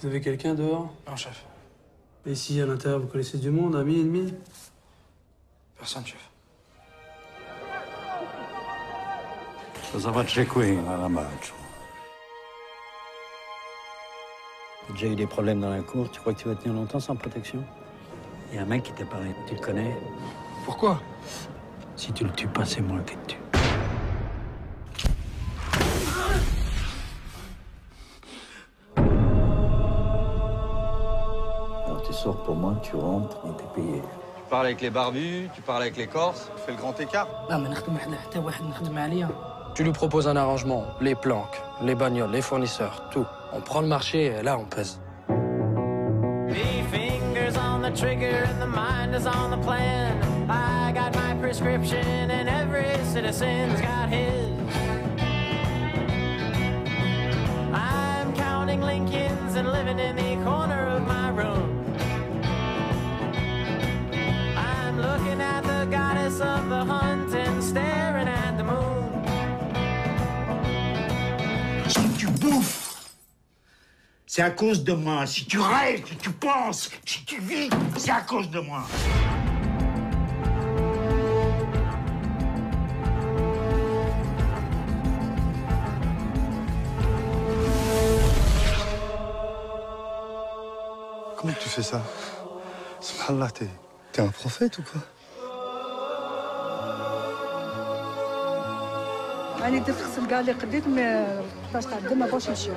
Vous avez quelqu'un dehors? Non, chef. Et ici, à l'intérieur, vous connaissez du monde, amis, ennemis Personne, chef. Cosa faccio qui, la marche? T'as déjà eu des problèmes dans la cour, tu crois que tu vas tenir longtemps sans protection? Il y a un mec qui t'apparaît, tu le connais? Pourquoi? Si tu le tues pas, c'est moi qui te tue. pour moi, tu rentres et t'es payé. Tu parles avec les barbus, tu parles avec les corses, tu fais le grand écart. Tu lui proposes un arrangement, les planques, les bagnoles, les fournisseurs, tout. On prend le marché et là on pèse. I'm counting Lincolns and living in the corner of my room. The goddess of the hunt and staring at the moon. Si tu bouffes, c'est à cause de moi. Si tu rêves, si tu penses, si tu vis, c'est à cause de moi. Comment tu fais ça? Subhanallah, t'es, t'es un prophète ou quoi? راني درت غسل كاع اللي قديت ما باش قدام ما بغاوش يمشيو